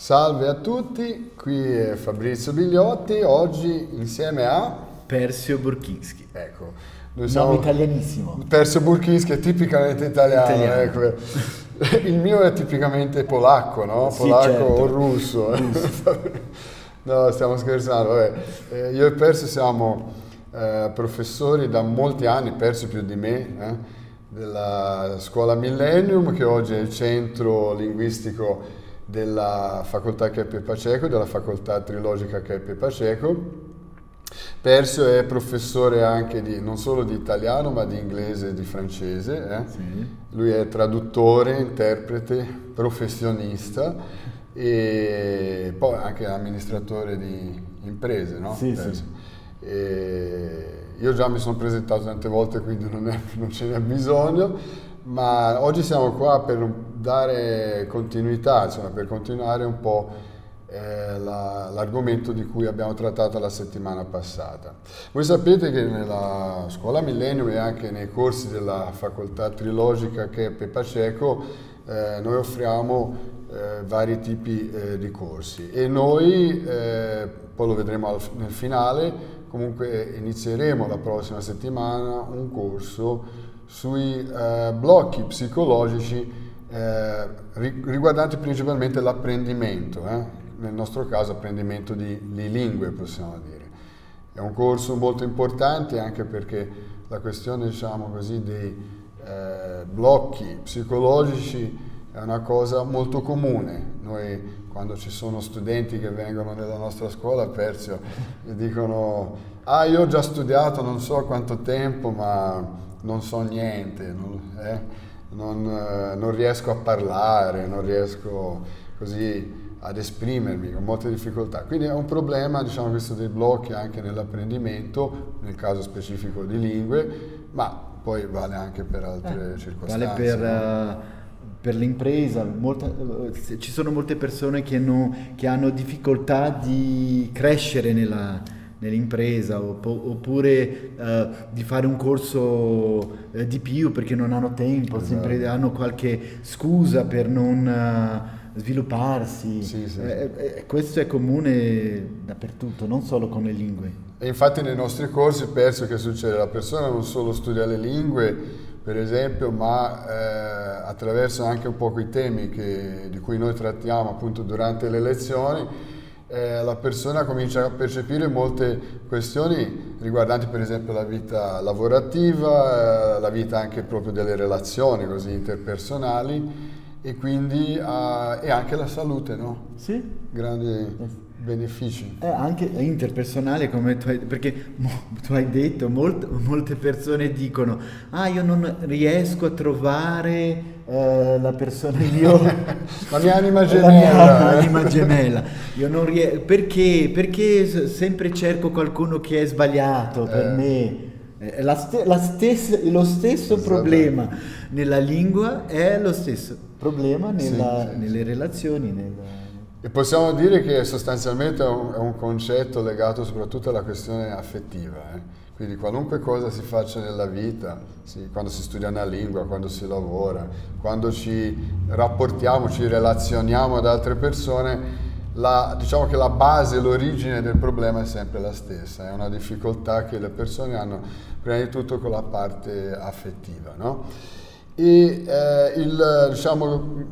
Salve a tutti, qui è Fabrizio Bigliotti, oggi insieme a Persio Burkinski. Ecco, noi siamo Nome italianissimo. Persio Burkinski è tipicamente italiano, italiano. Ecco. Il mio è tipicamente polacco, no? Polacco sì, certo. o russo. russo. no, stiamo scherzando. Vabbè. Eh, io e Persio siamo eh, professori da molti anni, Persio più di me, eh, della scuola Millennium, che oggi è il centro linguistico della facoltà Cheppe Paceco, della facoltà trilogica Cheppe Paceco. Persio è professore anche di, non solo di italiano ma di inglese e di francese. Eh? Sì. Lui è traduttore, interprete, professionista e poi anche amministratore di imprese. No? Sì, sì. io già mi sono presentato tante volte quindi non, è, non ce n'è bisogno ma oggi siamo qua per dare continuità, insomma, per continuare un po' eh, la, l'argomento di cui abbiamo trattato la settimana passata. Voi sapete che nella scuola Millennium e anche nei corsi della facoltà trilogica che è Ceco eh, noi offriamo eh, vari tipi eh, di corsi e noi, eh, poi lo vedremo al, nel finale, comunque inizieremo la prossima settimana un corso sui eh, blocchi psicologici eh, riguardanti principalmente l'apprendimento, eh? nel nostro caso apprendimento di, di, lingue possiamo dire. È un corso molto importante anche perché la questione diciamo così, dei eh, blocchi psicologici è una cosa molto comune. Noi quando ci sono studenti che vengono nella nostra scuola, Persio, e dicono ah io ho già studiato non so quanto tempo ma non so niente, non, eh, non, eh, non riesco a parlare, non riesco così ad esprimermi con molte difficoltà. Quindi è un problema, diciamo, questo dei blocchi anche nell'apprendimento, nel caso specifico di lingue, ma poi vale anche per altre eh, circostanze. Vale per, no? uh, per l'impresa, molta, uh, ci sono molte persone che hanno, che hanno difficoltà di crescere nella, nell'impresa oppure uh, di fare un corso uh, di più perché non hanno tempo, esatto. sempre hanno qualche scusa per non uh, svilupparsi. Sì, sì. Eh, eh, questo è comune dappertutto, non solo con le lingue. E infatti nei nostri corsi penso che succede, la persona non solo studia le lingue, per esempio, ma eh, attraverso anche un po' quei temi che, di cui noi trattiamo appunto durante le lezioni, eh, la persona comincia a percepire molte questioni riguardanti per esempio la vita lavorativa, eh, la vita anche proprio delle relazioni così interpersonali e quindi uh, e anche la salute, no? Sì. Grandi benefici. Eh, anche interpersonale, come tu hai, perché tu hai detto, molt, molte persone dicono, ah io non riesco a trovare eh, la persona, io... la mia anima gemella. La mia anima gemella. Io non riesco, perché? Perché sempre cerco qualcuno che è sbagliato per eh. me. Eh, la st- la stessa, lo stesso esatto. problema nella lingua è lo stesso problema nella, sì, sì, nelle sì. relazioni. Nella... E possiamo dire che sostanzialmente è un, è un concetto legato soprattutto alla questione affettiva. Eh? Quindi qualunque cosa si faccia nella vita, sì, quando si studia una lingua, quando si lavora, quando ci rapportiamo, ci relazioniamo ad altre persone, la, diciamo che la base, l'origine del problema è sempre la stessa, è una difficoltà che le persone hanno prima di tutto con la parte affettiva. No? E eh, il, diciamo,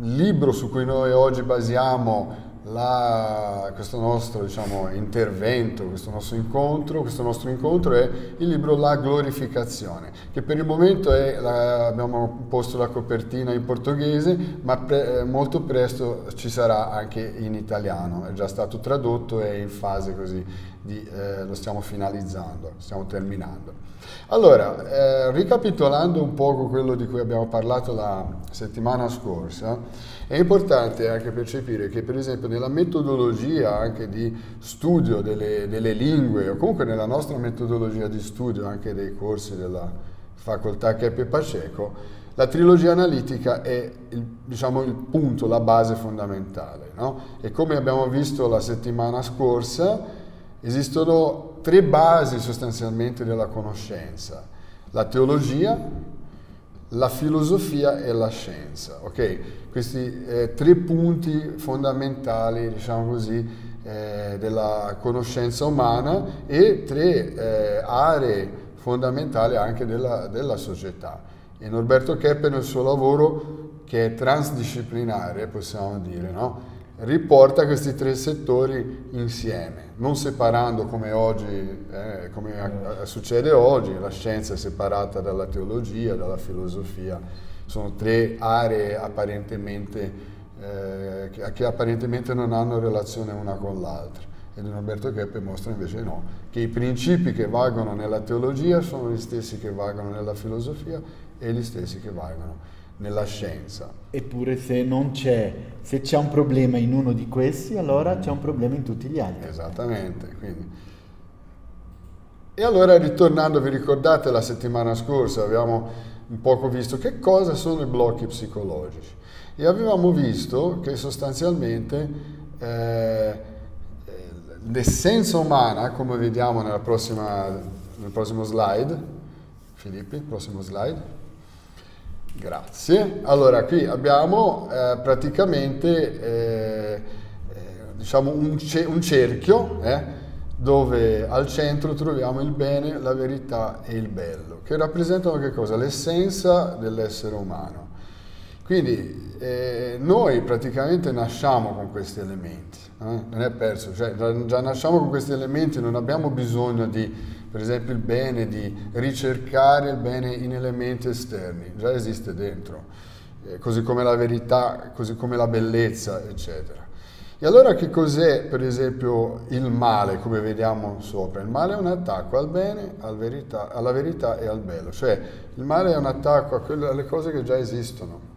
libro su cui noi oggi basiamo la, questo nostro diciamo, intervento, questo nostro incontro, questo nostro incontro è il libro La glorificazione, che per il momento è, la, abbiamo posto la copertina in portoghese, ma pre, eh, molto presto ci sarà anche in italiano, è già stato tradotto e è in fase così di, eh, lo stiamo finalizzando, stiamo terminando. Allora, eh, ricapitolando un poco quello di cui abbiamo parlato la settimana scorsa, è importante anche percepire che per esempio nella metodologia anche di studio delle, delle lingue o comunque nella nostra metodologia di studio anche dei corsi della facoltà Cheppe Paceco, la trilogia analitica è il, diciamo, il punto, la base fondamentale. No? E come abbiamo visto la settimana scorsa, Esistono tre basi sostanzialmente della conoscenza, la teologia, la filosofia e la scienza. Ok? Questi eh, tre punti fondamentali, diciamo così, eh, della conoscenza umana e tre eh, aree fondamentali anche della, della società. E Norberto Keppe nel suo lavoro, che è transdisciplinare, possiamo dire, no? Riporta questi tre settori insieme, non separando come oggi, eh, come a, a succede oggi, la scienza è separata dalla teologia, dalla filosofia, sono tre aree apparentemente, eh, che, che, apparentemente non hanno relazione una con l'altra. Ed Norberto Keppe mostra invece no, che i principi che valgono nella teologia sono gli stessi che valgono nella filosofia e gli stessi che valgono nella scienza. Eppure se non c'è, se c'è un problema in uno di questi, allora c'è un problema in tutti gli altri. Esattamente. Quindi. E allora ritornando, vi ricordate la settimana scorsa abbiamo un poco visto che cosa sono i blocchi psicologici e avevamo visto che sostanzialmente eh, l'essenza umana, come vediamo prossima, nel prossimo slide, Filippi, prossimo slide, Grazie. Allora, qui abbiamo eh, praticamente eh, eh, diciamo un, ce- un cerchio eh, dove al centro troviamo il bene, la verità e il bello, che rappresentano che cosa? L'essenza dell'essere umano. Quindi eh, noi praticamente nasciamo con questi elementi, eh? non è perso, cioè già nasciamo con questi elementi, non abbiamo bisogno di per esempio il bene di ricercare il bene in elementi esterni, già esiste dentro, eh, così come la verità, così come la bellezza, eccetera. E allora che cos'è per esempio il male, come vediamo sopra? Il male è un attacco al bene, al verità, alla verità e al bello, cioè il male è un attacco a quelle, alle cose che già esistono.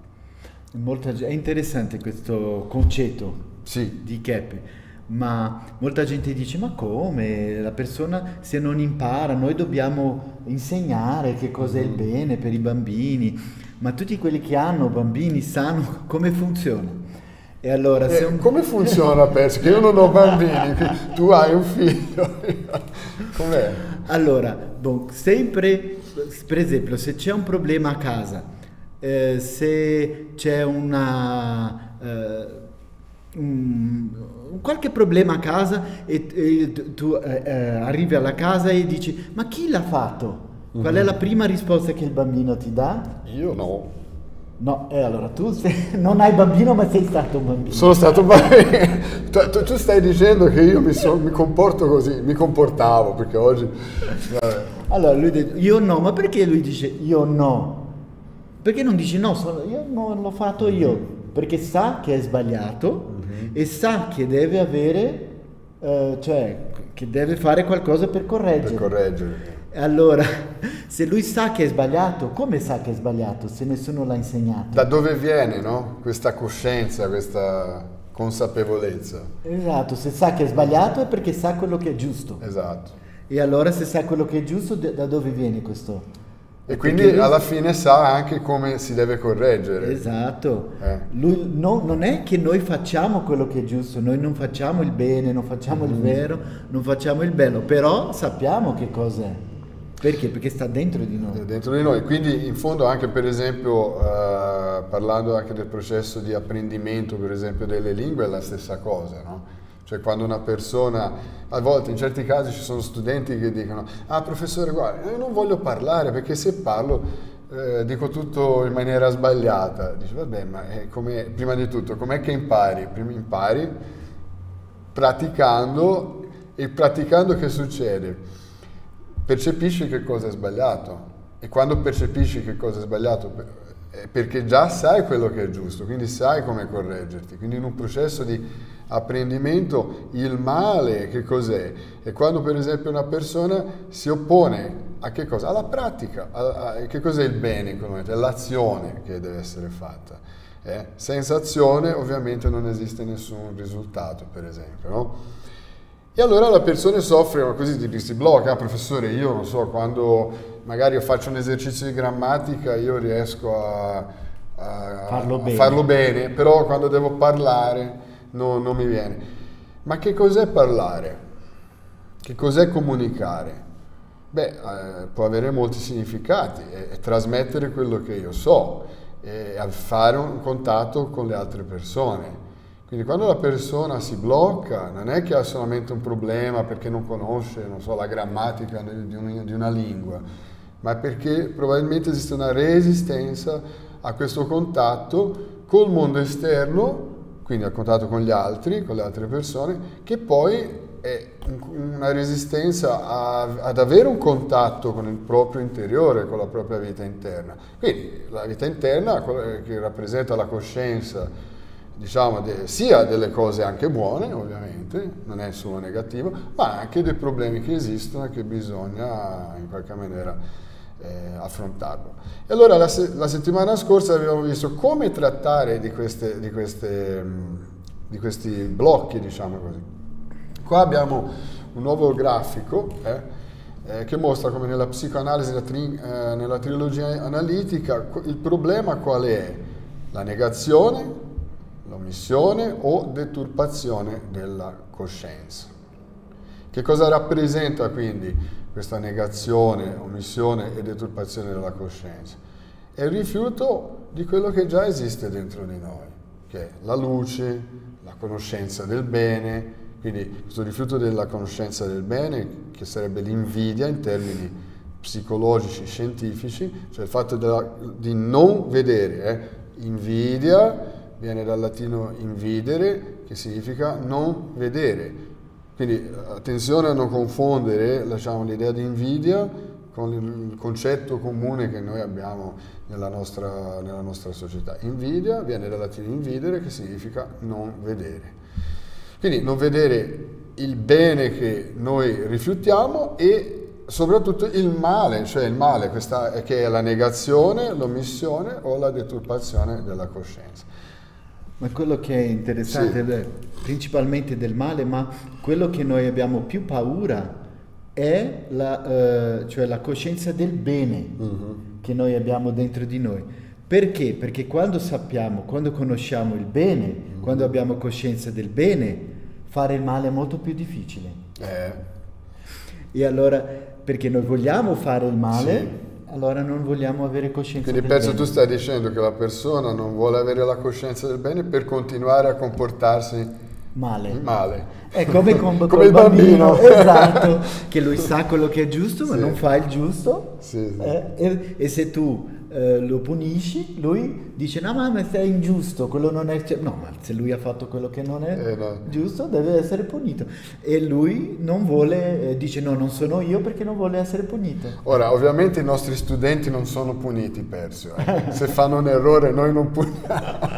Molta, è interessante questo concetto sì. di Keppe ma molta gente dice ma come? La persona se non impara noi dobbiamo insegnare che cos'è il bene per i bambini. Ma tutti quelli che hanno bambini sanno come funziona. E allora eh, un... come funziona perché io non ho bambini tu hai un figlio. Com'è? allora bon, sempre per esempio se c'è un problema a casa eh, se c'è una eh, un, qualche problema a casa e, e tu eh, eh, arrivi alla casa e dici ma chi l'ha fatto? Qual mm-hmm. è mhm. la prima risposta che il bambino ti dà? Io no. No, e allora tu sei, non hai bambino ma sei stato un bambino. Sono stato un bambino. tu, tu, stai dicendo che io mi, so, mi, comporto così, mi comportavo perché oggi... Vabbè. Allora lui dice io no, ma perché lui dice io no? Perché non dici no, sono, io non l'ho fatto io? Perché sa che è sbagliato e sa che deve avere, eh, cioè che deve fare qualcosa per correggere. Per correggere. Allora, se lui sa che è sbagliato, come sa che è sbagliato se nessuno l'ha insegnato? Da dove viene no? questa coscienza, questa consapevolezza? Esatto, se sa che è sbagliato è perché sa quello che è giusto. Esatto. E allora se sa quello che è giusto, da dove viene questo? E quindi lui... alla fine sa anche come si deve correggere. Esatto. Eh. Lui, no, non è che noi facciamo quello che è giusto, noi non facciamo il bene, non facciamo mm. il vero, non facciamo il bello, però sappiamo che cos'è. Perché? Perché sta dentro di noi. È dentro di noi. Quindi in fondo anche per esempio, eh, parlando anche del processo di apprendimento per esempio delle lingue, è la stessa cosa, no? Cioè quando una persona, a volte in certi casi ci sono studenti che dicono, ah professore guarda, io non voglio parlare perché se parlo eh, dico tutto in maniera sbagliata. Dice, vabbè, ma prima di tutto, com'è che impari? Prima impari praticando e praticando che succede? Percepisci che cosa è sbagliato e quando percepisci che cosa è sbagliato perché già sai quello che è giusto, quindi sai come correggerti, quindi in un processo di apprendimento il male che cos'è? È quando per esempio una persona si oppone a che cosa? Alla pratica, a, a, che cos'è il bene in quel momento? È l'azione che deve essere fatta. Eh? Senza azione ovviamente non esiste nessun risultato, per esempio. No? E allora la persona soffre così di si blocca, ah, professore, io non so, quando magari faccio un esercizio di grammatica io riesco a, a, farlo, bene. farlo bene, però quando devo parlare no, non mi viene. Ma che cos'è parlare? Che cos'è comunicare? Beh, eh, può avere molti significati, è, è, trasmettere quello che io so, è fare un contatto con le altre persone. Quindi quando la persona si blocca non è che ha solamente un problema perché non conosce, non so, la grammatica di, un, di una lingua, ma perché probabilmente esiste una resistenza a questo contatto col mondo esterno, quindi al contatto con gli altri, con le altre persone, che poi è una resistenza a, ad avere un contatto con il proprio interiore, con la propria vita interna. Quindi la vita interna che rappresenta la coscienza, diciamo, de, sia delle cose anche buone, ovviamente, non è solo negativo, ma anche dei problemi che esistono e che bisogna in qualche maniera eh, affrontarlo. E allora la, la, settimana scorsa abbiamo visto come trattare di, queste, di, queste, di questi blocchi, diciamo così. Qua abbiamo un nuovo grafico eh, eh, che mostra come nella psicoanalisi, nella, tri, eh, nella trilogia analitica, il problema qual è? La negazione, l'omissione o deturpazione della coscienza. Che cosa rappresenta quindi questa negazione, omissione e deturpazione della coscienza? È il rifiuto di quello che già esiste dentro di noi, che è la luce, la conoscenza del bene, quindi questo rifiuto della conoscenza del bene, che sarebbe l'invidia in termini psicologici, scientifici, cioè il fatto della, di non vedere. Eh? Invidia viene dal latino invidere, che significa non vedere. Quindi attenzione a non confondere diciamo, l'idea di invidia con il concetto comune che noi abbiamo nella nostra, nella nostra società. Invidia viene dal latino invidere, che significa non vedere. Quindi non vedere il bene che noi rifiutiamo e soprattutto il male, cioè il male che è la negazione, l'omissione o la deturpazione della coscienza. Ma quello che è interessante, sì. beh, principalmente del male, ma quello che noi abbiamo più paura è la, uh, cioè la coscienza del bene uh-huh. che noi abbiamo dentro di noi. Perché? Perché quando sappiamo, quando conosciamo il bene, uh-huh. quando abbiamo coscienza del bene, fare il male è molto più difficile. Eh. E allora, perché noi vogliamo fare il male, sì. Allora non vogliamo avere coscienza Quindi penso tu stai dicendo che la persona non vuole avere la coscienza del bene per continuare a comportarsi male. male. È come con, come il bambino, bambino. esatto, che lui sa quello che è giusto ma sì. non fa il giusto. Sì, eh, e, e se tu eh, lo punisci, lui dice no ma sei ingiusto, quello non è... No, ma se lui ha fatto quello che non è eh, no. giusto deve essere punito. E lui non vuole, eh, dice no, non sono io perché non vuole essere punito. Ora, ovviamente i nostri studenti non sono puniti, Persio. Eh. se fanno un errore noi non puniamo,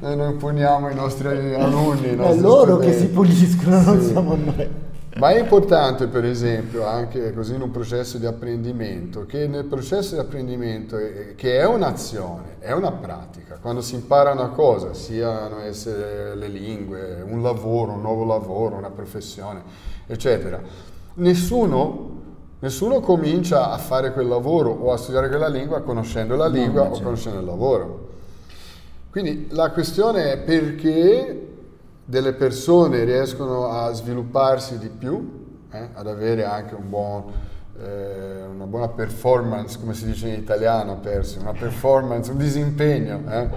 noi non puniamo i nostri alunni. I nostri è loro studenti. che si puliscono, non siamo noi. Ma è importante, per esempio, anche così in un processo di apprendimento, che nel processo di apprendimento, che è un'azione, è una pratica, quando si impara una cosa, siano essere le lingue, un lavoro, un nuovo lavoro, una professione, eccetera, nessuno, nessuno comincia a fare quel lavoro o a studiare quella lingua conoscendo la lingua no, o certo. conoscendo il lavoro. Quindi la questione è perché delle persone riescono a svilupparsi di più, eh, ad avere anche un buon, eh, una buona performance, come si dice in italiano, persi, una performance, un disimpegno eh,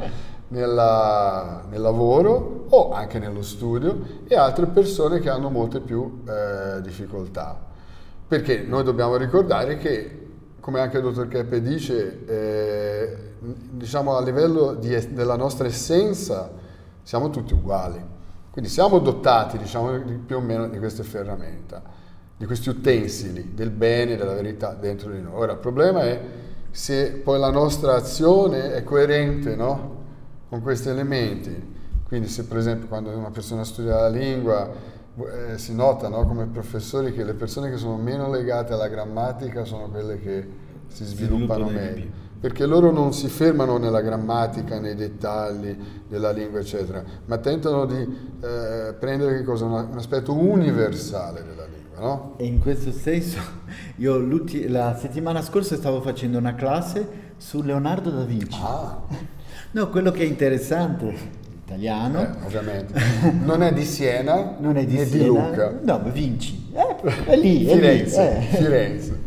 nella, nel lavoro o anche nello studio e altre persone che hanno molte più eh, difficoltà. Perché noi dobbiamo ricordare che come anche il dottor Keppe dice, eh, diciamo a livello di, della nostra essenza siamo tutti uguali. Quindi siamo dotati, diciamo, più o meno di queste ferramenta, di questi utensili del bene e della verità dentro di noi. Ora, il problema è se poi la nostra azione è coerente no? con questi elementi. Quindi se per esempio quando una persona studia la lingua eh, si nota no, come professori che le persone che sono meno legate alla grammatica sono quelle che si sviluppano meglio perché loro non si fermano nella grammatica, nei dettagli della lingua, eccetera, ma tentano di eh, prendere cosa, un aspetto universale della lingua. No? E in questo senso, io la settimana scorsa stavo facendo una classe su Leonardo da Vinci. Ah. No, quello che è interessante, italiano. Eh, ovviamente. Non è di Siena, non è di, né Siena, di Luca. No, Vinci. Eh, è lì, Firenze, è lì. Eh. Firenze.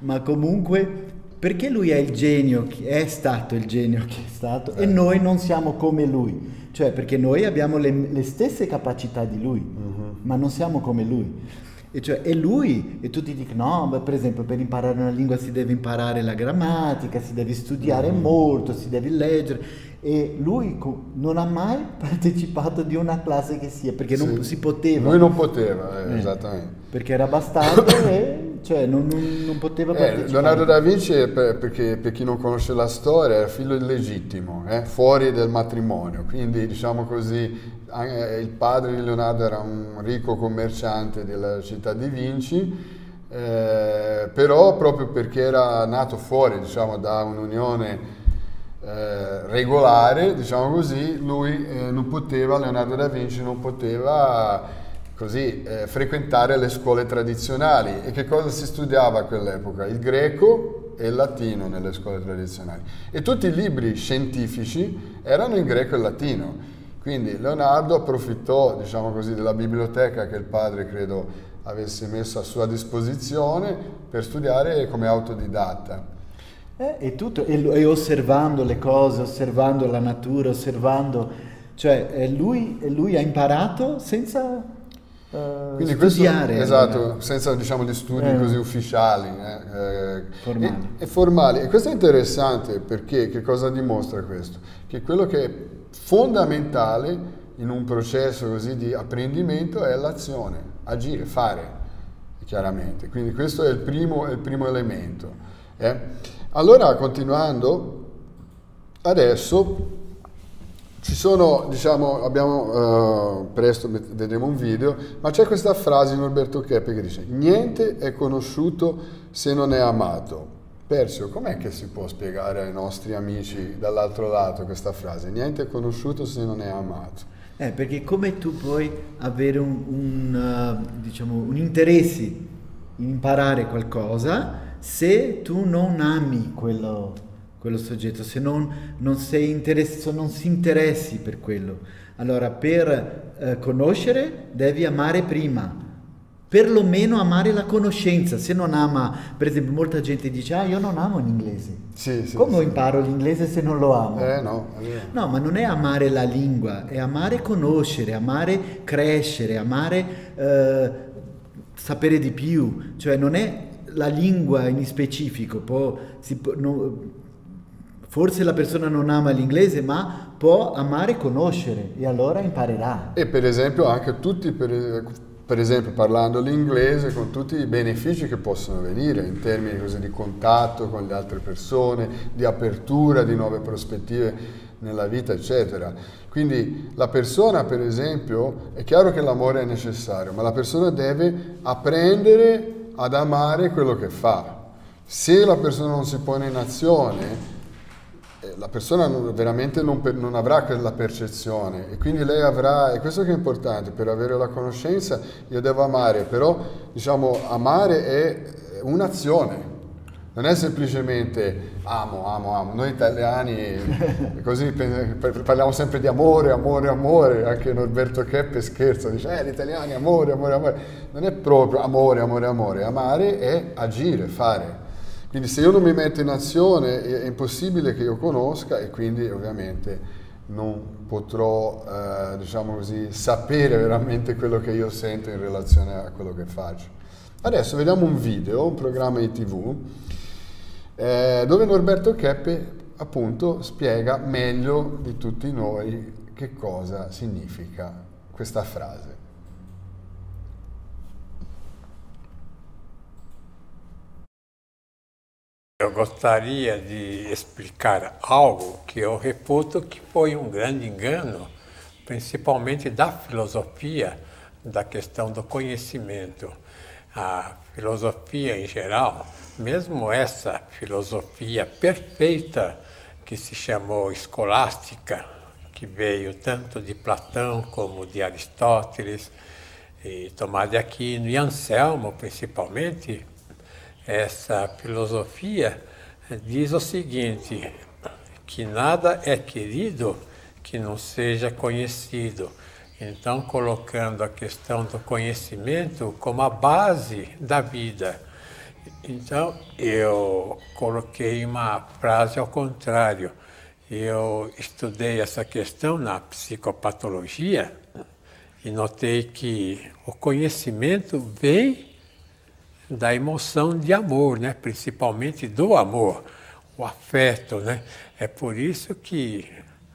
ma comunque perché lui è il genio, è stato il genio che è stato e noi non siamo come lui. Cioè perché noi abbiamo le, le stesse capacità di lui, uh-huh. ma non siamo come lui. E, cioè, e lui, e tutti dicono, no, per esempio per imparare una lingua si deve imparare la grammatica, si deve studiare uh-huh. molto, si deve leggere e lui non ha mai partecipato di una classe che sia perché non si poteva lui non poteva eh, eh, esattamente perché era bastardo e cioè non, non, non poteva eh, partecipare. Leonardo da Vinci per, perché per chi non conosce la storia era figlio illegittimo eh, fuori del matrimonio. Quindi diciamo così il padre di Leonardo era un ricco commerciante della città di Vinci eh, però proprio perché era nato fuori diciamo da un'unione eh, regolare, diciamo così, lui eh, non poteva, Leonardo da Vinci non poteva così eh, frequentare le scuole tradizionali. E che cosa si studiava a quell'epoca? Il greco e il latino nelle scuole tradizionali. E tutti i libri scientifici erano in greco e latino. Quindi Leonardo approfittò, diciamo così, della biblioteca che il padre credo avesse messo a sua disposizione per studiare come autodidatta. Eh, e tutto, e, e, osservando le cose, osservando la natura, osservando, cioè lui, lui ha imparato senza uh, Quindi studiare. Questo, esatto, eh. senza diciamo gli studi eh. così ufficiali. Eh, formali. E, e, formali. E questo è interessante perché che cosa dimostra questo? Che quello che è fondamentale in un processo così di apprendimento è l'azione, agire, fare, chiaramente. Quindi questo è il primo, è il primo elemento. Eh? Allora, continuando, adesso ci sono, diciamo, abbiamo, uh, presto vedremo un video, ma c'è questa frase di Norberto Cheppe che dice niente è conosciuto se non è amato. Persio, com'è che si può spiegare ai nostri amici dall'altro lato questa frase? Niente è conosciuto se non è amato. Eh, perché come tu puoi avere un, un, uh, diciamo, un interesse in imparare qualcosa se tu non ami quello, quello soggetto, se non, non, non si interessi per quello. Allora, per eh, conoscere devi amare prima, perlomeno amare la conoscenza. Se non ama, per esempio, molta gente dice: Ah, io non amo l'inglese. Sì, sì, Come sì. imparo l'inglese se non lo amo? Eh, no, no, ma non è amare la lingua, è amare conoscere, amare crescere, amare eh, sapere di più. Cioè, non è la lingua in specifico, può, può, no, forse la persona non ama l'inglese, ma può amare conoscere e allora imparerà. E per esempio anche tutti, per, per esempio parlando l'inglese, con tutti i benefici che possono venire in termini così di contatto con le altre persone, di apertura di nuove prospettive nella vita, eccetera. Quindi la persona, per esempio, è chiaro che l'amore è necessario, ma la persona deve apprendere ad amare quello che fa. Se la persona non si pone in azione, la persona non, veramente non, per, non, avrà quella percezione e quindi lei avrà, e questo che è importante, per avere la conoscenza io devo amare, però diciamo amare è un'azione, non è semplicemente amo, amo, amo. Noi italiani così parliamo sempre di amore, amore, amore, anche Norberto Cheppe scherza, dice eh gli italiani amore, amore, amore. Non è proprio amore, amore, amore, amare è agire, fare. Quindi se io non mi metto in azione è impossibile che io conosca e quindi ovviamente non potrò, eh, diciamo così, sapere veramente quello che io sento in relazione a quello che faccio. Adesso vediamo un video, un programma di tv eh, dove Norberto Cheppe appunto spiega meglio di tutti noi che cosa significa questa frase. Eu gostaria de explicar algo que eu reputo que foi um grande engano, principalmente da filosofia, da questão do conhecimento. A filosofia em geral mesmo essa filosofia perfeita que se chamou escolástica, que veio tanto de Platão como de Aristóteles, e Tomás de Aquino e Anselmo principalmente, essa filosofia diz o seguinte, que nada é querido que não seja conhecido. Então, colocando a questão do conhecimento como a base da vida Então eu coloquei uma frase ao contrário. Eu estudei essa questão na psicopatologia e notei que o conhecimento vem da emoção de amor, né? principalmente do amor, o afeto. Né? É por isso que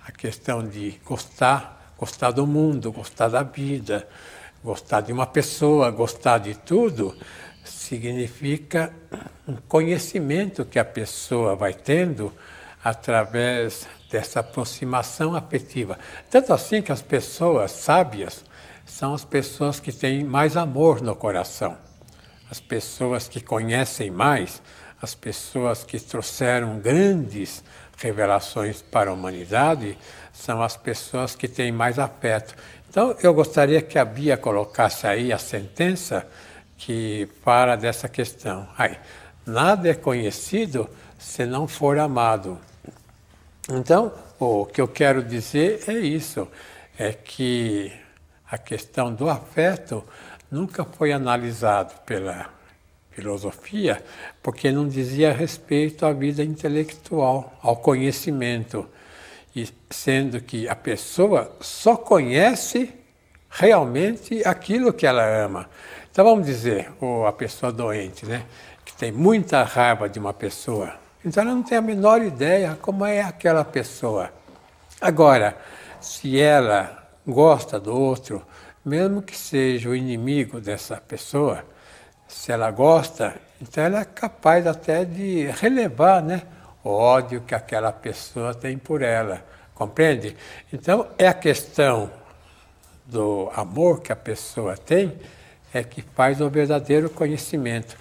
a questão de gostar, gostar do mundo, gostar da vida, gostar de uma pessoa, gostar de tudo, significa um conhecimento que a pessoa vai tendo através dessa aproximação afetiva. Tanto assim que as pessoas sábias são as pessoas que têm mais amor no coração. As pessoas que conhecem mais, as pessoas que trouxeram grandes revelações para a humanidade, são as pessoas que têm mais afeto. Então, eu gostaria que a Bia colocasse aí a sentença que fala dessa questão. Aí, nada é conhecido se não for amado. Então, o que eu quero dizer é isso, é que a questão do afeto nunca foi analisado pela filosofia, porque não dizia respeito à vida intelectual, ao conhecimento, e sendo que a pessoa só conhece realmente aquilo que ela ama. Então vamos dizer, ou a pessoa doente, né, que tem muita raiva de uma pessoa, então ela não tem a menor ideia como é aquela pessoa. Agora, se ela gosta do outro, mesmo que seja o inimigo dessa pessoa, se ela gosta, então ela é capaz até de relevar né, o ódio que aquela pessoa tem por ela. Compreende? Então é a questão do amor que a pessoa tem é que faz o verdadeiro conhecimento.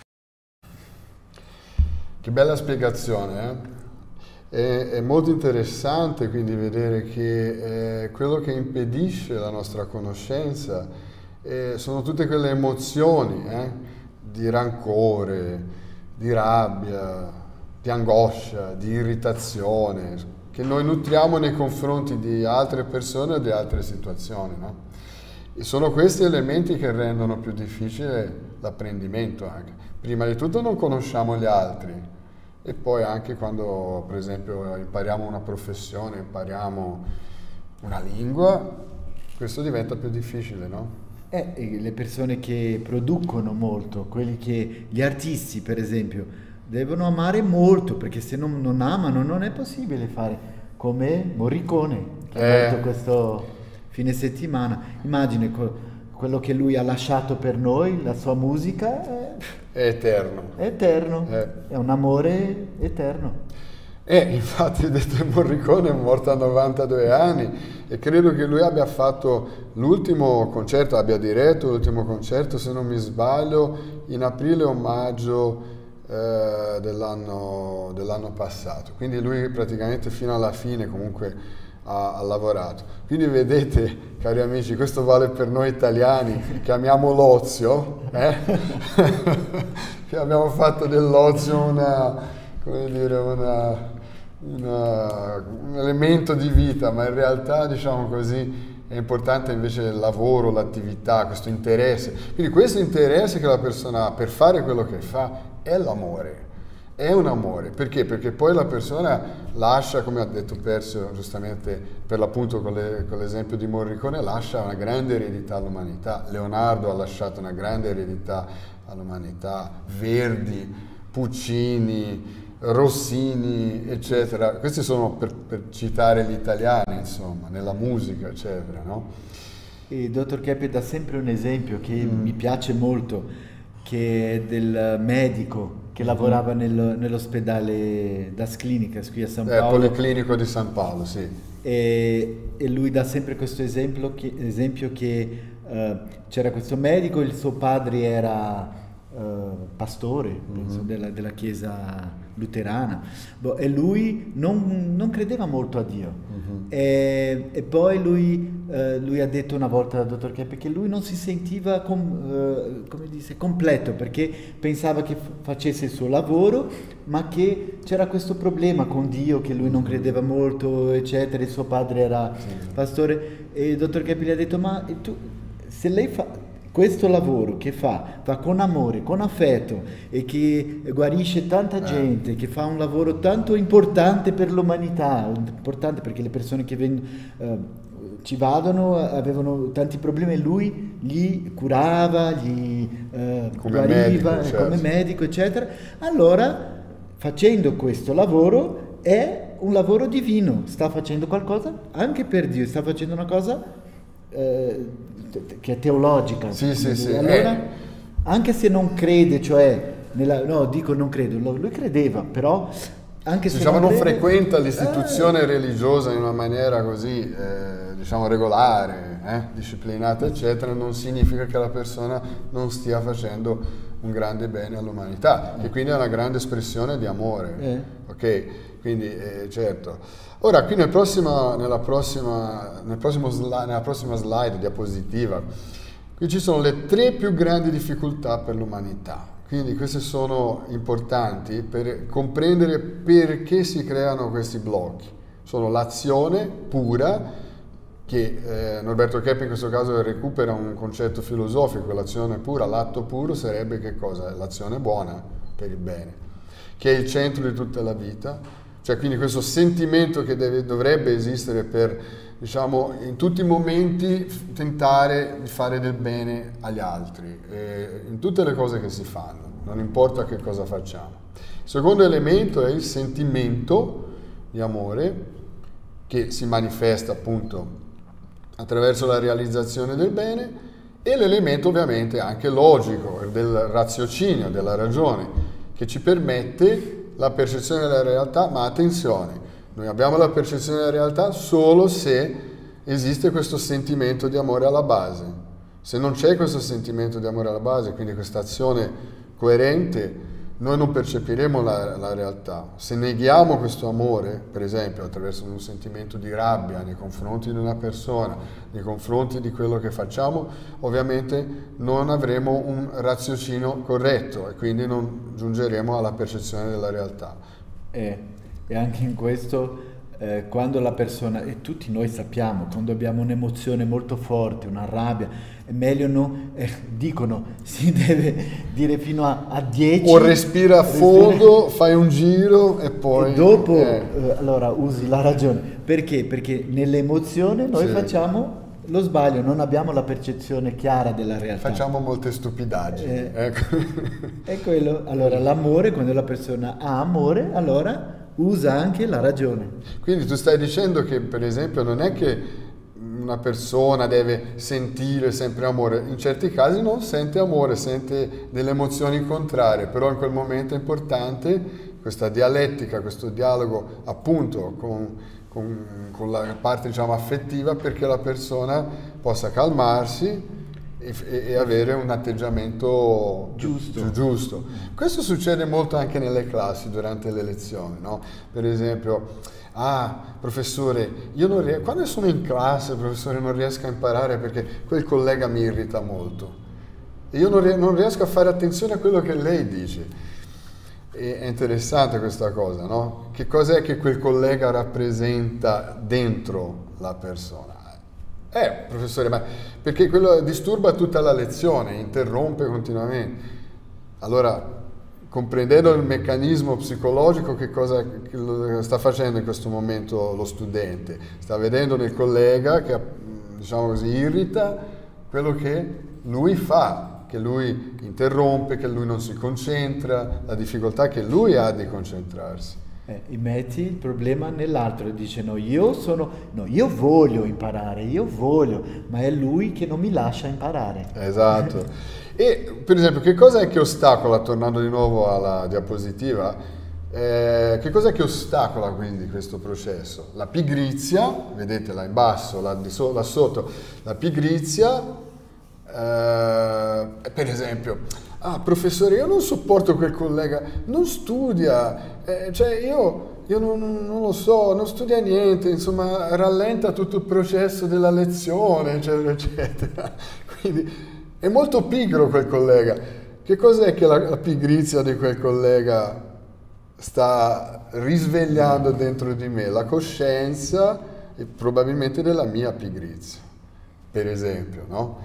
Che bella spiegazione, eh? È, è, molto interessante quindi vedere che eh, quello che impedisce la nostra conoscenza eh, sono tutte quelle emozioni eh, di rancore, di rabbia, di angoscia, di irritazione che noi nutriamo nei confronti di altre persone o di altre situazioni. No? E sono questi elementi che rendono più difficile l'apprendimento anche. Prima di tutto non conosciamo gli altri e poi anche quando per esempio impariamo una professione, impariamo una lingua, questo diventa più difficile, no? Eh, le persone che producono molto, quelli che, gli artisti per esempio, devono amare molto perché se non, non amano non è possibile fare come Morricone che eh. ha fatto questo fine settimana. Immagine quello che lui ha lasciato per noi, la sua musica. È, è eterno. È eterno, eh. è un amore eterno. E eh, infatti detto Morricone è morto a 92 anni e credo che lui abbia fatto l'ultimo concerto, abbia diretto l'ultimo concerto, se non mi sbaglio, in aprile o maggio eh, dell'anno, dell'anno passato. Quindi lui praticamente fino alla fine comunque ha, ha, lavorato. Quindi vedete, cari amici, questo vale per noi italiani che amiamo l'ozio, eh? che abbiamo fatto dell'ozio una, dire, una, una, un elemento di vita, ma in realtà, diciamo così, è importante invece il lavoro, l'attività, questo interesse. Quindi questo interesse che la persona ha per fare quello che fa è l'amore è un amore, perché? Perché poi la persona lascia, come ha detto Persio giustamente per l'appunto con, le, con, l'esempio di Morricone, lascia una grande eredità all'umanità. Leonardo ha lasciato una grande eredità all'umanità, Verdi, Puccini, Rossini, eccetera. Questi sono per, per citare gli italiani, insomma, nella musica, eccetera, no? E dottor Keppe dà sempre un esempio che mm. mi piace molto, che è del medico che lavorava nel, nell'ospedale Das Clinicas qui a San eh, Paolo. Eh, Policlinico di San Paolo, sì. E, e lui dà sempre questo esempio che, esempio che uh, c'era questo medico, il suo padre era uh, pastore mm-hmm. della, della, chiesa luterana boh, e lui non, non, credeva molto a Dio mm-hmm. e, e, poi lui, uh, lui, ha detto una volta al dottor Keppe che lui non si sentiva com, come dice, completo perché pensava che facesse il suo lavoro ma che c'era questo problema con Dio che lui non credeva molto eccetera il suo padre era sì. pastore e il dottor Keppe gli ha detto ma tu, se lei fa questo lavoro che fa, fa con amore, con affetto e che guarisce tanta eh. gente, che fa un lavoro tanto importante per l'umanità, importante perché le persone che vengono... Eh, ci vadano, avevano tanti problemi e lui li curava, li eh, come guariva medico, certo. come medico, eccetera. Allora, facendo questo lavoro, è un lavoro divino, sta facendo qualcosa anche per Dio, sta facendo una cosa eh, che è teologica. Sì, sì, sì. Allora, eh. anche se non crede, cioè, nella, no, dico non credo, lui credeva, però anche se diciamo, non, non frequenta l'istituzione eh. religiosa in una maniera così, eh, diciamo, regolare, eh, disciplinata, eccetera, non significa che la persona non stia facendo un grande bene all'umanità, e quindi è una grande espressione di amore. Eh. Ok? Quindi, eh, certo. Ora, qui nel prossimo, nella, prossima, nel prossimo slide, nella prossima slide, diapositiva, qui ci sono le tre più grandi difficoltà per l'umanità. Quindi queste sono importanti per comprendere perché si creano questi blocchi. Sono l'azione pura, che eh, Norberto Keppi in questo caso recupera un concetto filosofico, l'azione pura, l'atto puro sarebbe che cosa? L'azione buona per il bene, che è il centro di tutta la vita cioè quindi questo sentimento che deve, dovrebbe esistere per, diciamo, in tutti i momenti tentare di fare del bene agli altri, eh, in tutte le cose che si fanno, non importa che cosa facciamo. Il secondo elemento è il sentimento di amore che si manifesta appunto attraverso la realizzazione del bene e l'elemento ovviamente anche logico, del raziocinio, della ragione, che ci permette la percezione della realtà, ma attenzione, noi abbiamo la percezione della realtà solo se esiste questo sentimento di amore alla base. Se non c'è questo sentimento di amore alla base, quindi questa azione coerente, noi non percepiremo la, la, realtà. Se neghiamo questo amore, per esempio attraverso un sentimento di rabbia nei confronti di una persona, nei confronti di quello che facciamo, ovviamente non avremo un raziocinio corretto e quindi non giungeremo alla percezione della realtà. E, e anche in questo eh, quando la persona, e tutti noi sappiamo, quando abbiamo un'emozione molto forte, una rabbia, è meglio non, eh, dicono, si deve dire fino a 10. O respira a fondo, fai un giro e poi... E dopo, eh. eh. allora, usi la ragione. Perché? Perché nell'emozione noi sì. facciamo lo sbaglio, non abbiamo la percezione chiara della realtà. Facciamo molte stupidaggini. Eh, ecco. È quello. Allora, l'amore, quando la persona ha amore, allora usa anche la ragione. Quindi tu stai dicendo che per esempio non è che una persona deve sentire sempre amore, in certi casi non sente amore, sente delle emozioni contrarie, però in quel momento è importante questa dialettica, questo dialogo appunto con, con, con la parte diciamo, affettiva perché la persona possa calmarsi e, e, avere un atteggiamento giusto. giusto. Questo succede molto anche nelle classi durante le lezioni, no? Per esempio, ah, professore, io non riesco, quando sono in classe, professore, non riesco a imparare perché quel collega mi irrita molto. E io non, non riesco a fare attenzione a quello che lei dice. E è interessante questa cosa, no? Che cos'è che quel collega rappresenta dentro la persona? Eh, professore, ma perché quello disturba tutta la lezione, interrompe continuamente. Allora, comprendendo il meccanismo psicologico, che cosa sta facendo in questo momento lo studente? Sta vedendo nel collega che, diciamo così, irrita quello che lui fa, che lui interrompe, che lui non si concentra, la difficoltà che lui ha di concentrarsi eh, metti il problema nell'altro. E dice no io sono no io voglio imparare io voglio ma è lui che non mi lascia imparare. Esatto. E per esempio che cosa è che ostacola tornando di nuovo alla diapositiva eh, che cosa è che ostacola quindi questo processo? La pigrizia vedete là in basso là, so, là sotto la pigrizia eh, per esempio ah professore io non sopporto quel collega, non studia, eh, cioè io, io non, non, lo so, non studia niente, insomma rallenta tutto il processo della lezione, eccetera, eccetera. Quindi è molto pigro quel collega. Che cos'è che la, la pigrizia di quel collega sta risvegliando dentro di me? La coscienza e probabilmente della mia pigrizia, per esempio, no?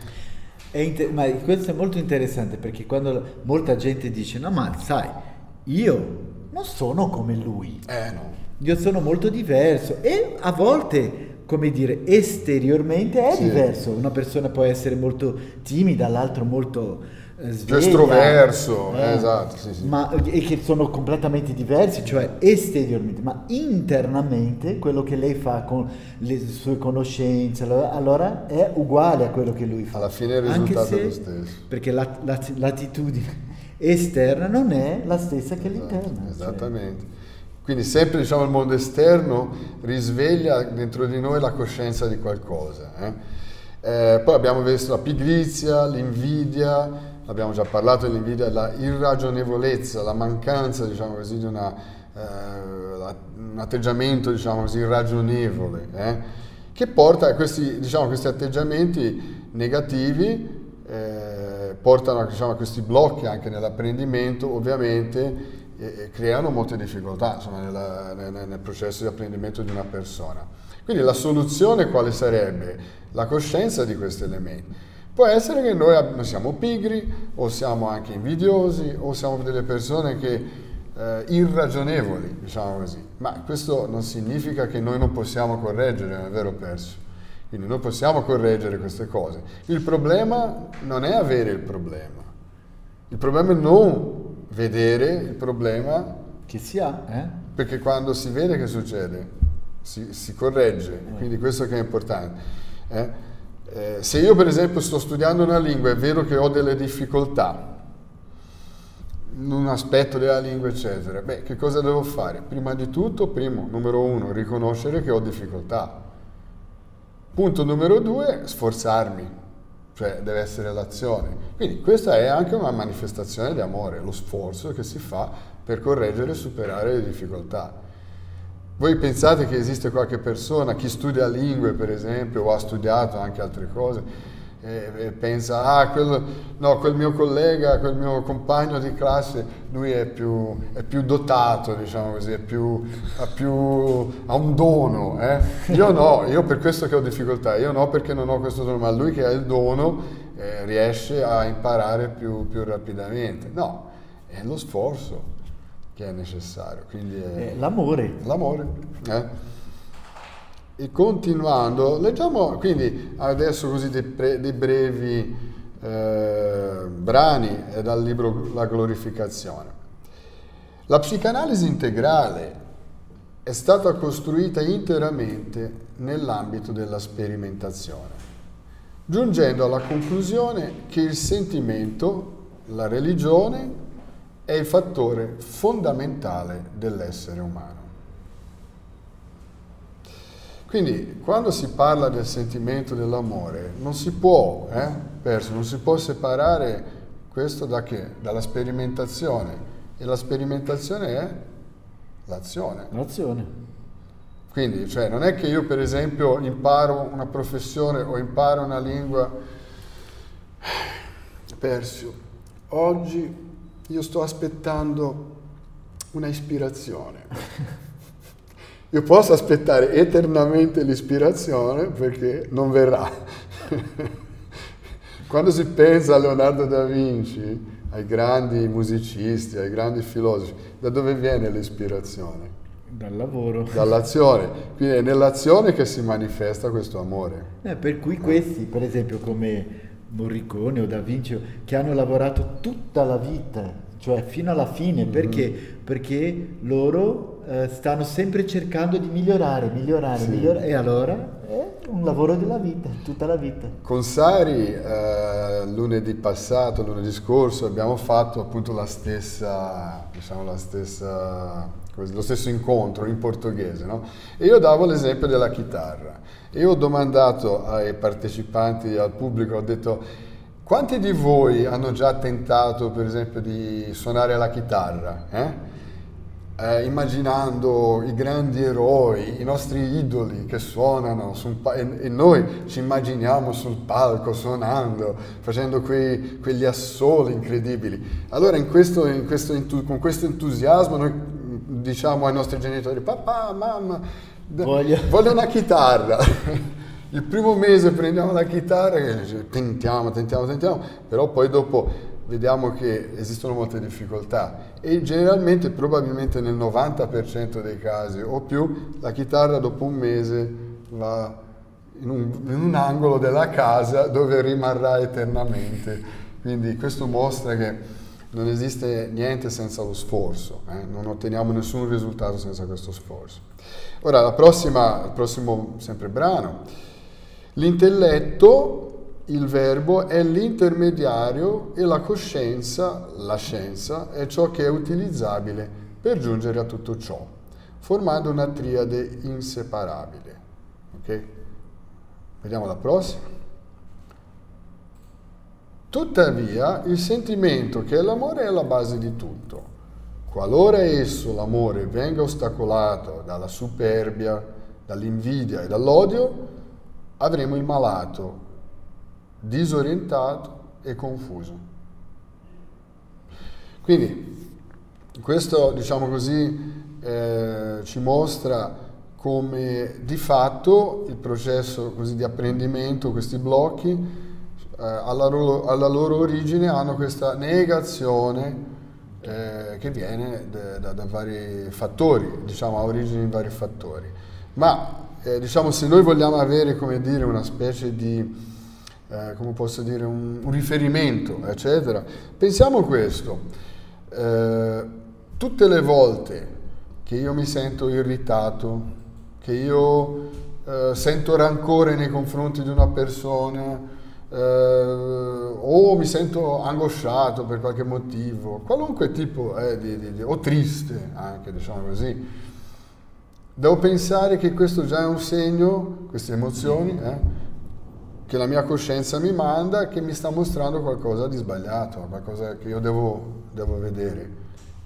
Inter- ma questo è molto interessante perché quando molta gente dice no ma sai, io non sono come lui, Eh no. io sono molto diverso e a volte, come dire, esteriormente è Sì. diverso. Una persona può essere molto timida, l'altro molto sveglia. estroverso, eh, esatto, sì, sì. Ma, e che sono completamente diversi, cioè esteriormente, ma internamente quello che lei fa con le sue conoscenze, allora, è uguale a quello che lui fa. Alla fine il risultato è se- lo stesso. Perché la- la- l'attitudine esterna non è la stessa che l'interna. cioè- Esattamente. Quindi sempre diciamo, il mondo esterno risveglia dentro di noi la coscienza di qualcosa. eh. Eh, poi abbiamo visto la pigrizia, l'invidia, abbiamo già parlato dell'invidia, la irragionevolezza, la mancanza diciamo così, di una, eh, un atteggiamento diciamo così, irragionevole, eh, che porta a questi, diciamo, questi atteggiamenti negativi eh, portano diciamo, a questi blocchi anche nell'apprendimento, ovviamente e creano molte difficoltà insomma, nella- nel, nel processo di apprendimento di una persona. Quindi la soluzione quale sarebbe? La coscienza di questi elementi. Può essere che noi, siamo pigri o siamo anche invidiosi o siamo delle persone che eh, irragionevoli, diciamo così, ma questo non significa che noi non possiamo correggere, non è vero perso. Quindi noi possiamo correggere queste cose. Il problema non è avere il problema, il problema è non vedere il problema, Che si ha, eh? perché quando si vede che succede, si, si corregge, quindi questo che è importante. eh. Eh, se io per esempio sto studiando una lingua, è vero che ho delle difficoltà in un aspetto della lingua, eccetera, beh, che cosa devo fare? Prima di tutto, primo, numero uno, riconoscere che ho difficoltà. Punto numero due, sforzarmi, cioè deve essere l'azione. Quindi questa è anche una manifestazione di amore, lo sforzo che si fa per correggere e superare le difficoltà. Voi pensate che esiste qualche persona, chi studia lingue per esempio, o ha studiato anche altre cose, e, e pensa, ah, quel, no, quel mio collega, quel mio compagno di classe, lui è più, è più dotato, diciamo così, più, ha, più, ha un dono. eh. Io no, io per questo che ho difficoltà, io no perché non ho questo dono, ma lui che ha il dono eh, riesce a imparare più, più rapidamente. No, è lo sforzo che è necessario. Quindi è- È l'amore. l'amore. eh. E continuando, leggiamo quindi adesso così dei, pre- dei brevi eh, brani eh, dal libro La glorificazione. La psicanalisi integrale è stata costruita interamente nell'ambito della sperimentazione, giungendo alla conclusione che il sentimento, la religione, è il fattore fondamentale dell'essere umano. Quindi quando si parla del sentimento dell'amore non si può, eh, perso, non si può separare questo da che? Dalla sperimentazione. E la sperimentazione è l'azione. L'azione. Quindi, cioè, non è che io per esempio imparo una professione o imparo una lingua. Persio, oggi io sto aspettando una ispirazione. Io posso aspettare eternamente l'ispirazione perché non verrà. Quando si pensa a Leonardo da Vinci, ai grandi musicisti, ai grandi filosofi, da dove viene l'ispirazione? Dal lavoro. Dall'azione. Quindi è nell'azione che si manifesta questo amore. Eh, per cui questi, per esempio come Morricone o Da Vinci, che hanno lavorato tutta la vita, cioè fino alla fine, Mm-hmm. perché? Perché loro eh, stanno sempre cercando di migliorare, migliorare, Sì. migliorare, e allora è un lavoro della vita, tutta la vita. Con Sari eh, lunedì passato, lunedì scorso, abbiamo fatto appunto la stessa, diciamo la stessa, lo stesso incontro in portoghese, no? E io davo l'esempio della chitarra. E ho domandato ai partecipanti, al pubblico, ho detto, quanti di voi hanno già tentato, per esempio, di suonare la chitarra? eh? Eh, immaginando i grandi eroi, i nostri idoli che suonano pa- e, e noi ci immaginiamo sul palco suonando, facendo quei- quegli assoli incredibili. Allora in questo- in questo entu- con questo entusiasmo noi diciamo ai nostri genitori, papà, mamma, Voglio." voglio una chitarra. il primo mese prendiamo la chitarra e tentiamo, tentiamo, tentiamo, però poi dopo vediamo che esistono molte difficoltà e generalmente, probabilmente nel 90% dei casi o più, la chitarra dopo un mese va in un, in un angolo della casa dove rimarrà eternamente. Quindi questo mostra che non esiste niente senza lo sforzo, eh? non otteniamo nessun risultato senza questo sforzo. Ora, la prossima, il prossimo sempre brano. L'intelletto, il verbo, è l'intermediario e la coscienza, la scienza, è ciò che è utilizzabile per giungere a tutto ciò, formando una triade inseparabile. Ok? Vediamo la prossima. Tuttavia, il sentimento che è l'amore è la base di tutto. Qualora esso, l'amore, venga ostacolato dalla superbia, dall'invidia e dall'odio, avremo il malato, disorientato e confuso. Quindi, questo, diciamo così, eh, ci mostra come di fatto il processo di apprendimento, questi blocchi, eh, alla, loro, alla, loro, origine hanno questa negazione eh, che viene da, da, da, vari fattori, diciamo, ha origine in vari fattori. Ma eh, diciamo, se noi vogliamo avere, come dire, una specie di, eh, come posso dire, un, un, riferimento, eccetera, pensiamo questo. Eh, tutte le volte che io mi sento irritato, che io eh, sento rancore nei confronti di una persona, eh, o mi sento angosciato per qualche motivo, qualunque tipo eh, di, di, di, o triste anche, diciamo così, Devo pensare che questo già è un segno, queste emozioni, eh, che la mia coscienza mi manda, che mi sta mostrando qualcosa di sbagliato, qualcosa che io devo, devo vedere.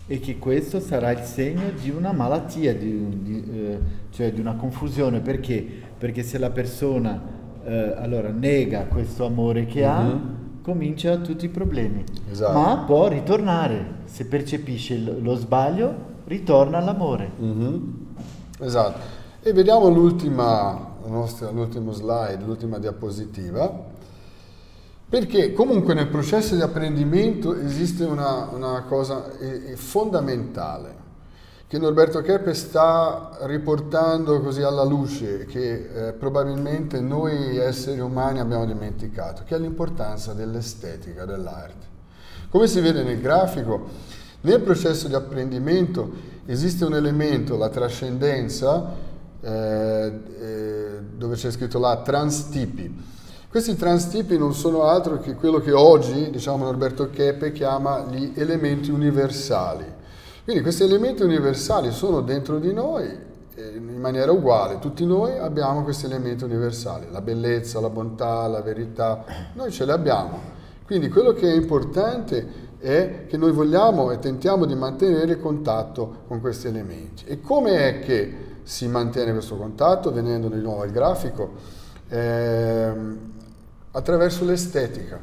E che questo sarà il segno di una malattia, di, di, eh, cioè di una confusione. Perché? Perché se la persona eh, allora, nega questo amore che mm-hmm. ha, comincia tutti i problemi. Esatto. Ma può ritornare, se percepisce lo sbaglio, ritorna all'amore. Mm-hmm. Esatto. E vediamo l'ultima, l'ultimo slide, l'ultima diapositiva, perché comunque nel processo di apprendimento esiste una, una cosa fondamentale che Norberto Keppe sta riportando così alla luce, che eh, probabilmente noi esseri umani abbiamo dimenticato, che è l'importanza dell'estetica dell'arte. Come si vede nel grafico, nel processo di apprendimento esiste un elemento, la trascendenza, eh, eh, dove c'è scritto là transtipi. Questi transtipi non sono altro che quello che oggi, diciamo, Norberto Chepe chiama gli elementi universali. Quindi questi elementi universali sono dentro di noi eh, in maniera uguale, tutti noi abbiamo questi elementi universali, la bellezza, la bontà, la verità, noi ce li abbiamo. Quindi quello che è importante è che noi vogliamo e tentiamo di mantenere contatto con questi elementi. E come è che si mantiene questo contatto? Venendo di nuovo al grafico, eh, attraverso l'estetica.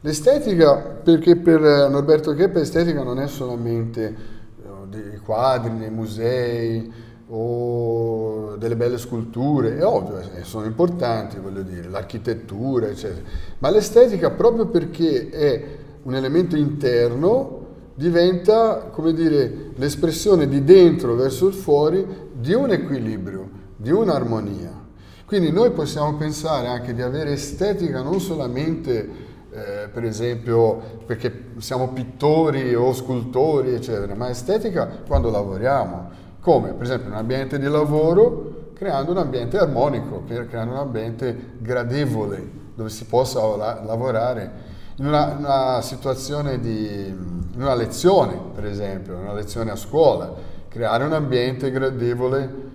L'estetica, perché per Norberto Cheppe estetica non è solamente eh, dei quadri nei musei o delle belle sculture, è ovvio, eh, sono importanti, voglio dire, l'architettura, eccetera, ma l'estetica proprio perché è un elemento interno diventa, come dire, l'espressione di dentro verso il fuori di un equilibrio, di un'armonia. Quindi noi possiamo pensare anche di avere estetica non solamente, eh, per esempio, perché siamo pittori o scultori, eccetera, ma estetica quando lavoriamo. Come? Per esempio in un ambiente di lavoro, creando un ambiente armonico, creando un ambiente gradevole, dove si possa lavorare in una, una situazione di, in una lezione, per esempio, una lezione a scuola, creare un ambiente gradevole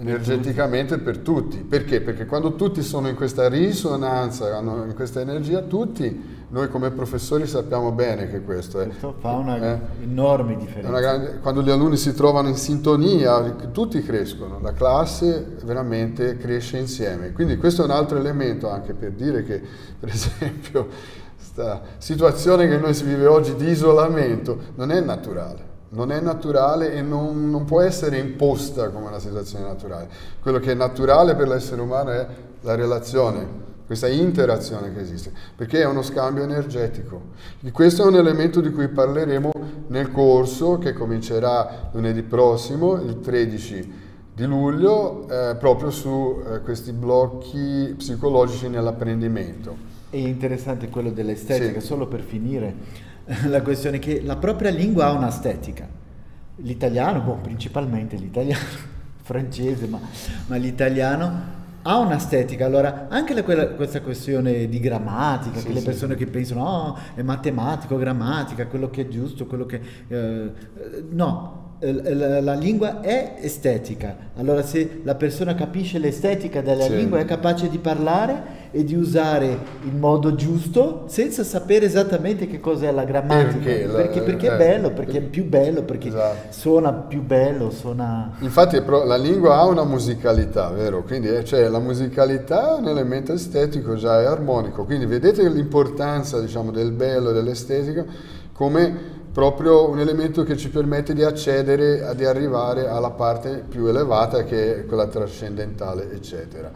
energeticamente per tutti. Perché? Perché quando tutti sono in questa risonanza, hanno in questa energia, tutti, noi come professori sappiamo bene che questo è. Questo fa una eh, enorme differenza. Grande, quando gli alunni si trovano in sintonia, tutti crescono, la classe veramente cresce insieme. Quindi questo è un altro elemento anche per dire che, per esempio, questa situazione che noi si vive oggi di isolamento non è naturale. Non è naturale e non, non può essere imposta come una situazione naturale. Quello che è naturale per l'essere umano è la relazione, questa interazione che esiste, perché è uno scambio energetico. E questo è un elemento di cui parleremo nel corso che comincerà lunedì prossimo, il 13 di luglio, eh, proprio su eh, questi blocchi psicologici nell'apprendimento. È interessante quello dell'estetica, sì. solo per finire, la questione che la propria lingua ha un'estetica. L'italiano, boh, principalmente l'italiano, francese, ma, ma l'italiano ha un'estetica, allora anche la, quella, questa questione di grammatica, sì, che le persone che pensano, oh, è matematico, grammatica, quello che è giusto, quello che... Eh, no, eh, la, la, lingua è estetica, allora se la persona capisce l'estetica della sì. lingua è capace di parlare e di usare il modo giusto senza sapere esattamente che cos'è la grammatica. Perché? Perché, perché eh, è bello, perché è più bello, perché esatto. suona più bello, suona... Infatti la lingua ha una musicalità, vero? Quindi eh, cioè, la musicalità è un elemento estetico, già è armonico, quindi vedete l'importanza diciamo, del bello, dell'estetica come proprio un elemento che ci permette di accedere, di arrivare alla parte più elevata che è quella trascendentale, eccetera.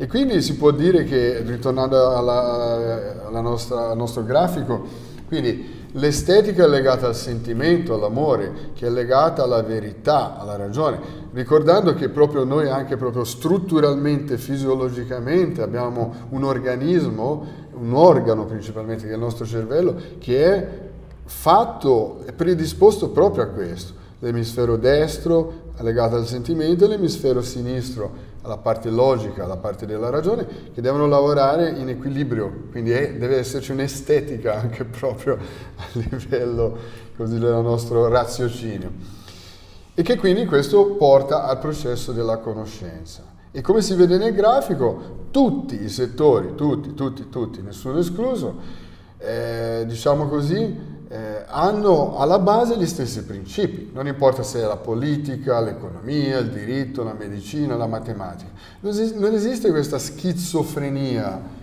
E quindi si può dire che, ritornando alla, alla nostra, al nostro grafico, quindi l'estetica è legata al sentimento, all'amore, che è legata alla verità, alla ragione, ricordando che proprio noi anche proprio strutturalmente, fisiologicamente abbiamo un organismo, un organo principalmente che è il nostro cervello, che è fatto e predisposto proprio a questo. L'emisfero destro è legato al sentimento e l'emisfero sinistro alla parte logica, alla parte della ragione, che devono lavorare in equilibrio, quindi è, deve esserci un'estetica anche proprio a livello così, del nostro raziocinio. E che quindi questo porta al processo della conoscenza. E come si vede nel grafico, tutti i settori, tutti, tutti, tutti, nessuno escluso, eh, diciamo così, eh, hanno alla base gli stessi principi, non importa se è la politica, l'economia, il diritto, la medicina, la matematica. Non, es non esiste questa schizofrenia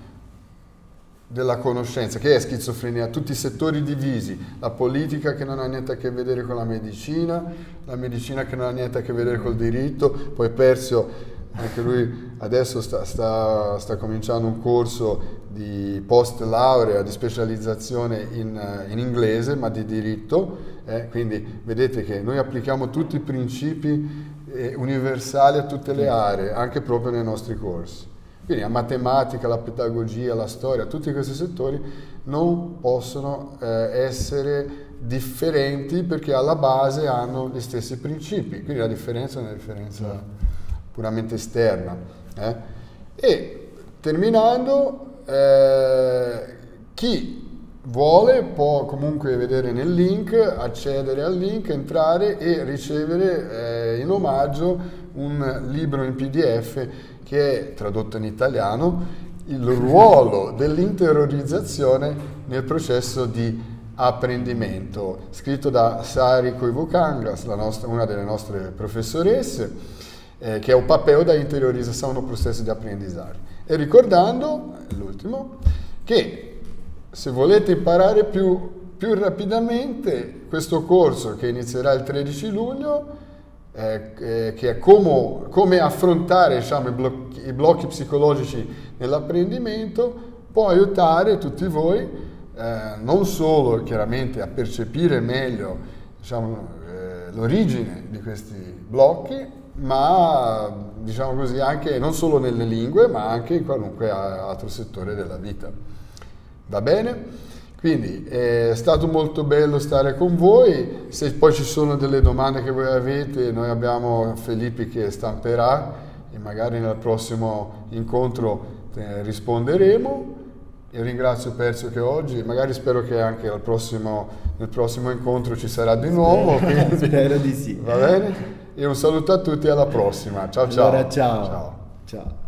della conoscenza, che è schizofrenia, tutti i settori divisi, la politica che non ha niente a che vedere con la medicina, la medicina che non ha niente a che vedere col diritto, poi Persio anche lui adesso sta, sta, sta cominciando un corso di post laurea, di specializzazione in, in inglese, ma di diritto, eh, quindi vedete che noi applichiamo tutti i principi eh, universali a tutte le aree, anche proprio nei nostri corsi. Quindi la matematica, la pedagogia, la storia, tutti questi settori non possono eh, essere differenti perché alla base hanno gli stessi principi, quindi la differenza è una differenza puramente esterna. Eh? E terminando, eh, chi vuole può comunque vedere nel link, accedere al link, entrare e ricevere eh, in omaggio un libro in PDF che è tradotto in italiano, il ruolo dell'interiorizzazione nel processo di apprendimento, scritto da Sari Koivukangas, una delle nostre professoresse, eh, che è un papel da interiorizzazione no processo di apprendizagem. E ricordando, l'ultimo, che se volete imparare più, più rapidamente questo corso che inizierà il 13 luglio, eh, eh, che è come, come affrontare diciamo, i, blocchi, i, blocchi, psicologici nell'apprendimento, può aiutare tutti voi eh, non solo chiaramente a percepire meglio diciamo, eh, l'origine di questi blocchi, ma diciamo così anche non solo nelle lingue, ma anche in qualunque altro settore della vita. Va bene? Quindi è stato molto bello stare con voi, se poi ci sono delle domande che voi avete, noi abbiamo Filippi che stamperà e magari nel prossimo incontro eh, risponderemo. Io ringrazio Perzio che oggi, magari spero che anche prossimo, nel prossimo incontro ci sarà di nuovo. Quindi, spero di sì. Va bene? E un saluto a tutti e alla prossima. Ciao ciao. Allora, ciao. ciao. ciao.